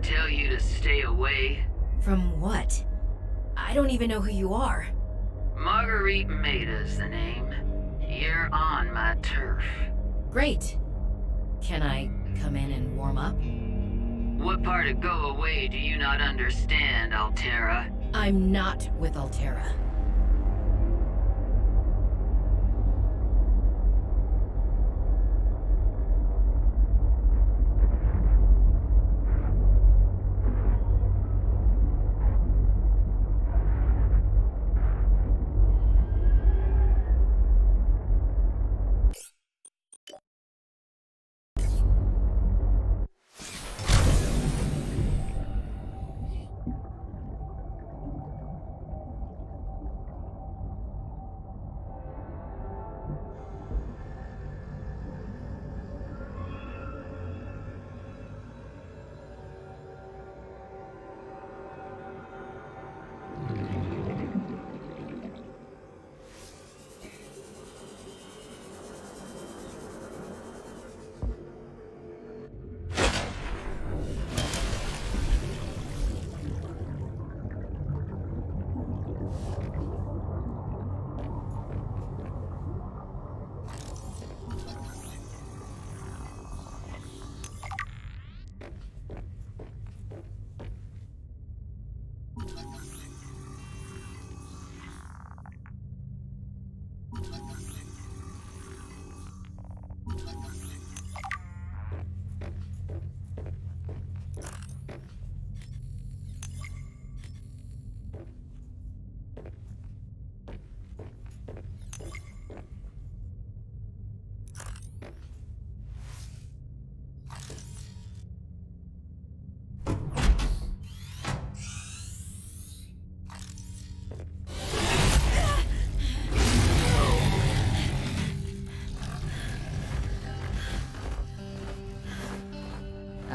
tell you to stay away? From what? I don't even know who you are. Marguerite Maida's the name. You're on my turf. Great. Can I come in and warm up? What part of go away do you not understand, Alterra? I'm not with Alterra.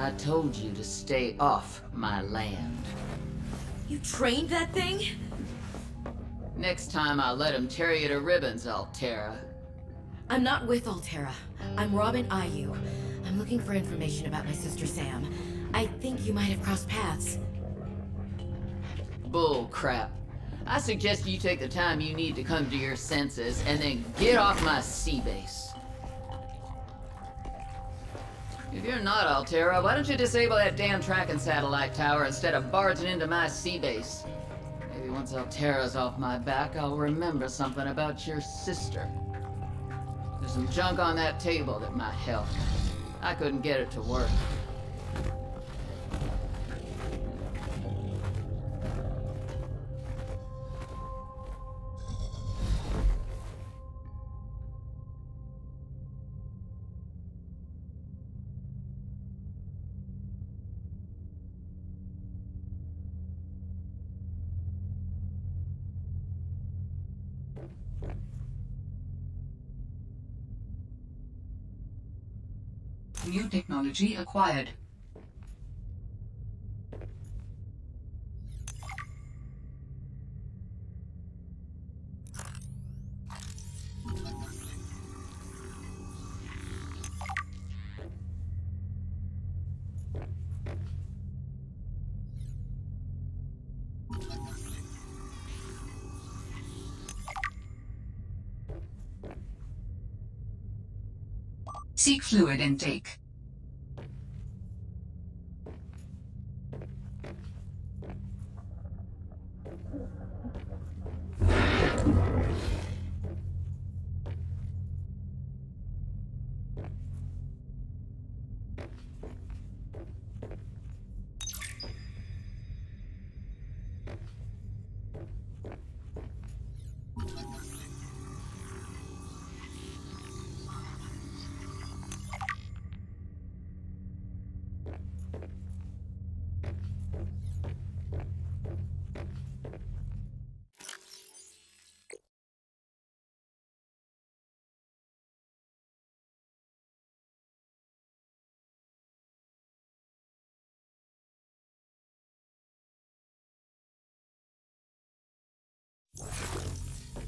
I told you to stay off my land. You trained that thing? Next time I'll let him tear you to ribbons, Alterra. I'm not with Alterra. I'm Robin Ayou. I'm looking for information about my sister Sam. I think you might have crossed paths. Bull crap. I suggest you take the time you need to come to your senses and then get off my sea base. If you're not Alterra, why don't you disable that damn tracking satellite tower instead of barging into my sea base? Maybe once Alterra's off my back, I'll remember something about your sister. There's some junk on that table that might help. I couldn't get it to work. New technology acquired. Fluid intake.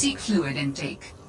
Seek fluid intake.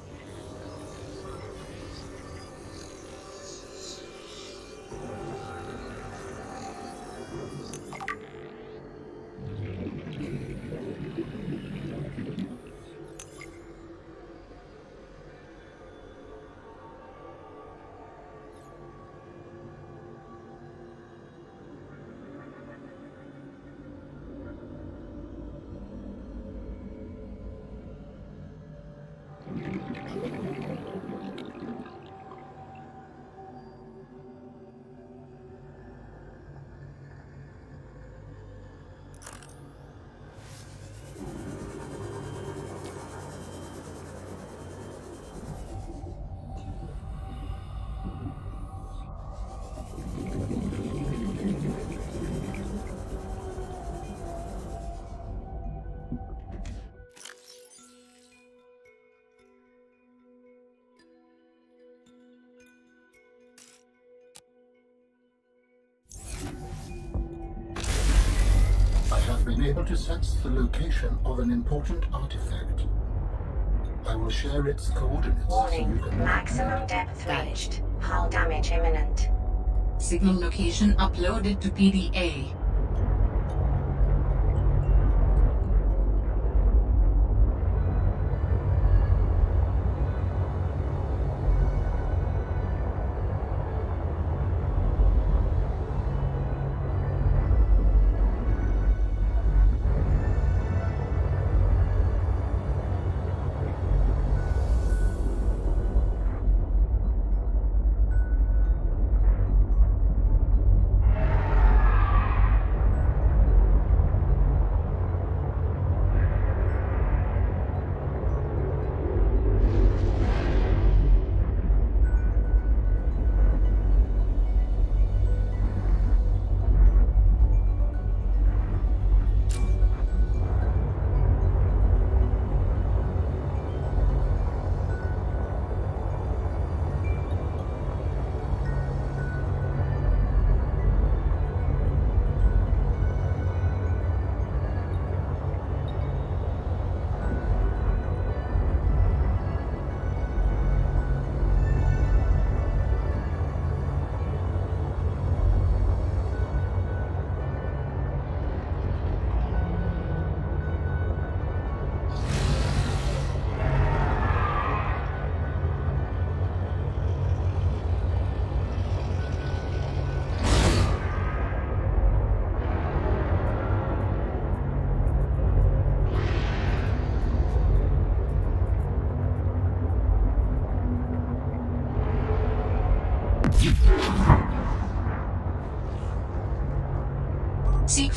I have been able to sense the location of an important artifact. I will share its coordinates so you Warning, can... maximum depth Got reached. Hull damage imminent. Signal location uploaded to PDA.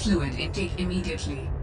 Fluid intake immediately.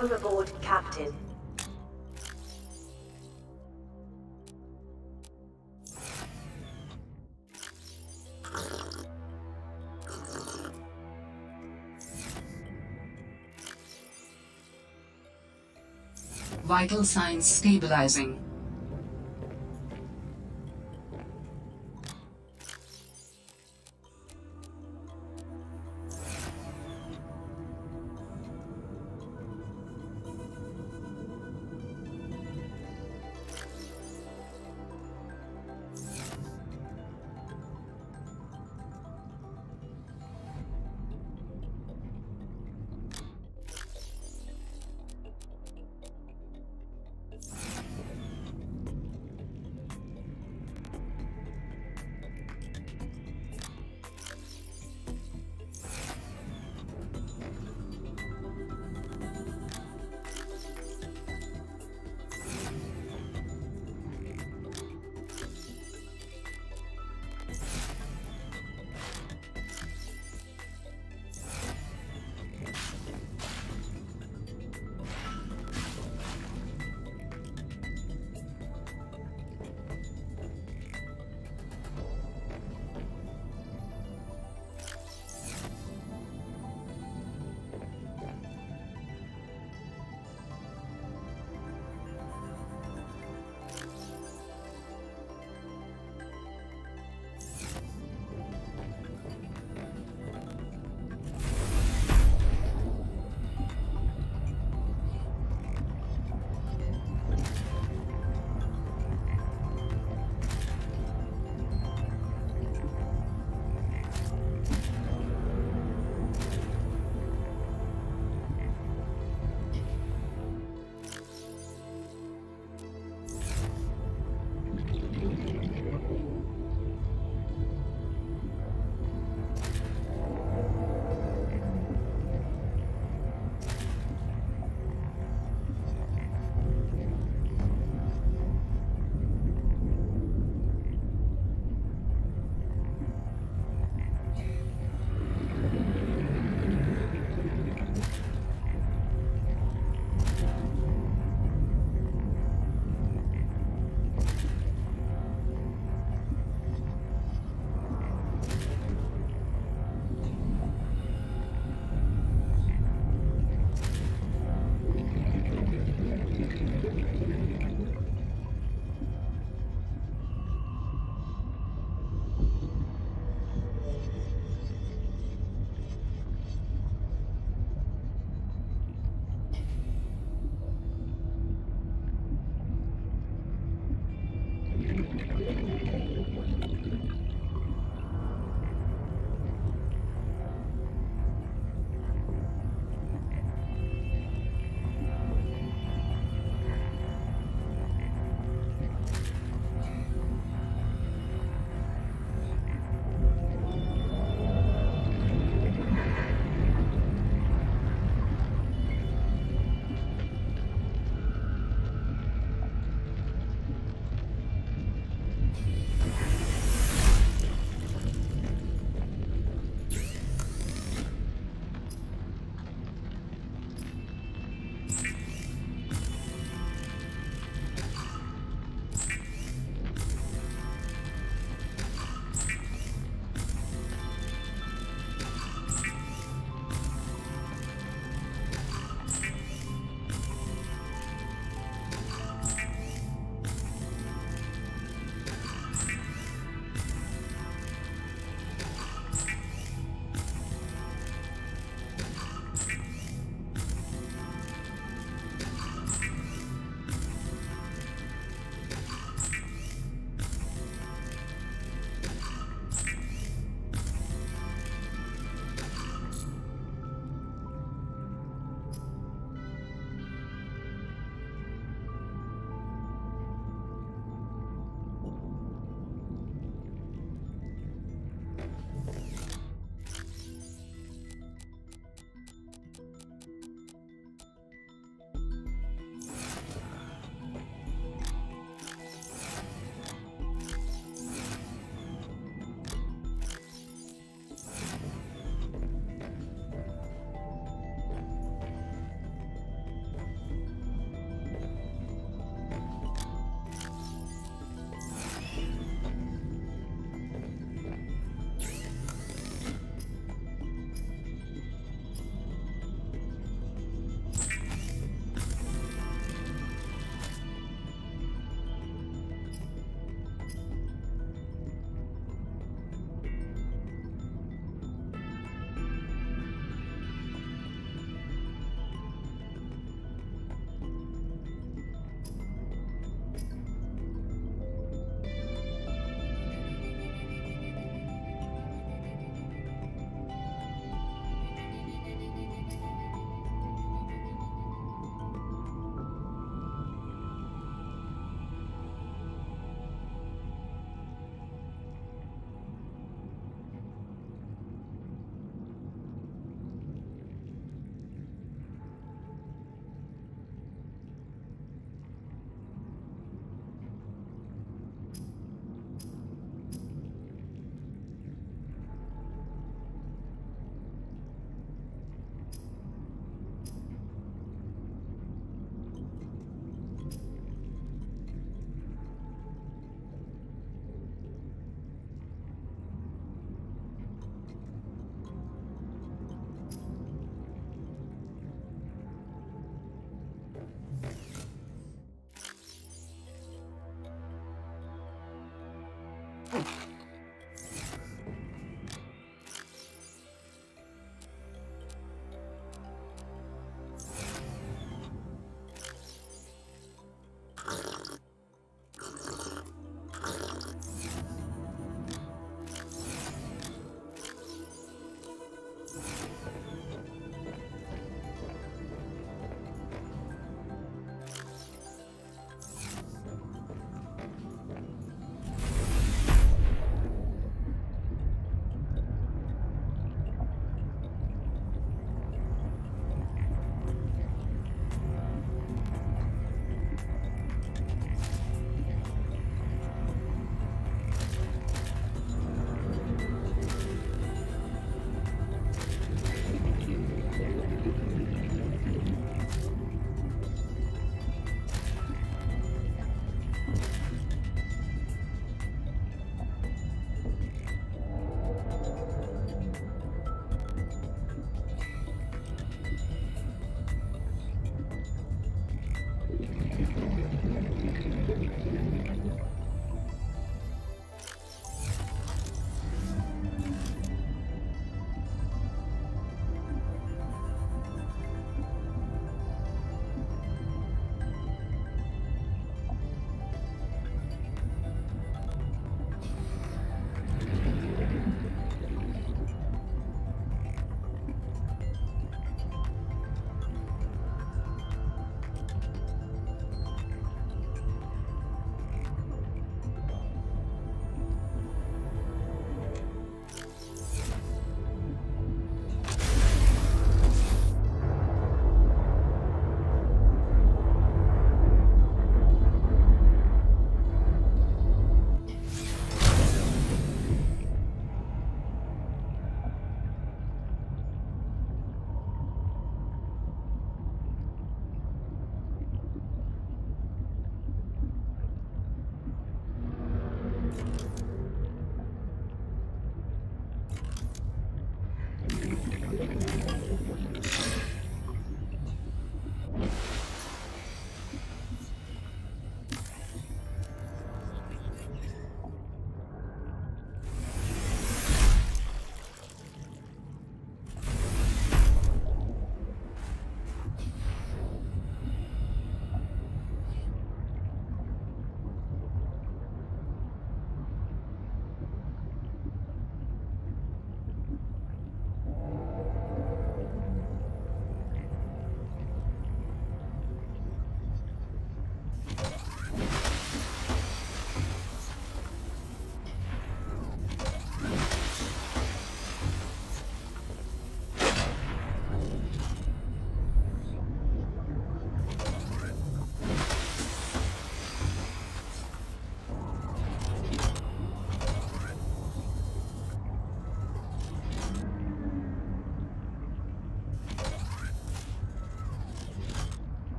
Welcome aboard, Captain. Vital signs stabilizing.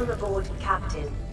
Overboard, Captain.